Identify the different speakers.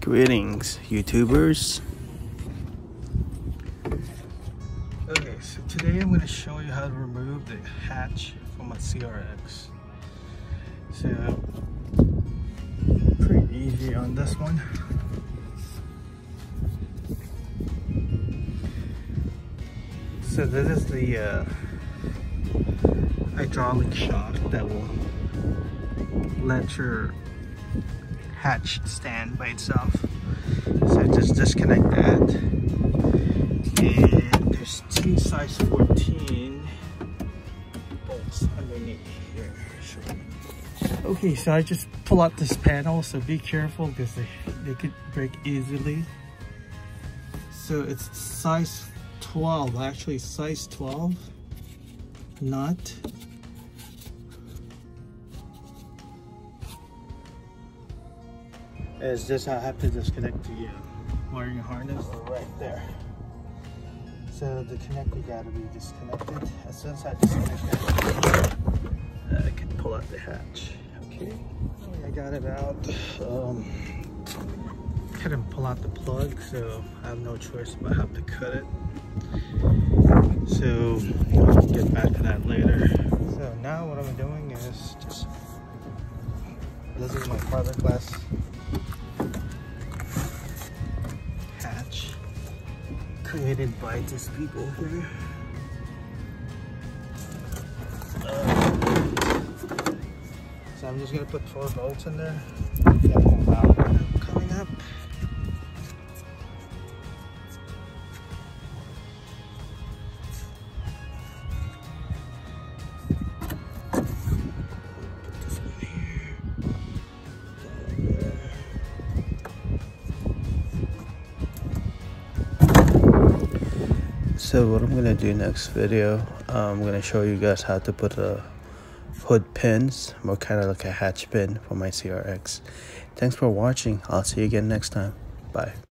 Speaker 1: Greetings, YouTubers. Okay, so today I'm going to show you how to remove the hatch from a CRX. So, pretty easy on this one. So this is the uh, hydraulic shock that will let your hatch stand by itself. So just disconnect that. And there's two size 14 bolts underneath here. Okay, so I just pull out this panel, so be careful because they, they could break easily. So it's size 12, actually size 12 nut. Is just I have to disconnect the uh, wiring harness right there. So the connector got to be disconnected. As soon as I disconnect that, I can pull out the hatch. Okay, I got it out. Um, couldn't pull out the plug, so I have no choice but have to cut it. So I'll get back to that later. So now what I'm doing is just this is my fiberglass created by these people here. So I'm just gonna put four bolts in there. Coming up. So what i'm gonna do next video i'm gonna show you guys how to put a hood pins more kind of like a hatch pin for my crx thanks for watching. I'll see you again next time. Bye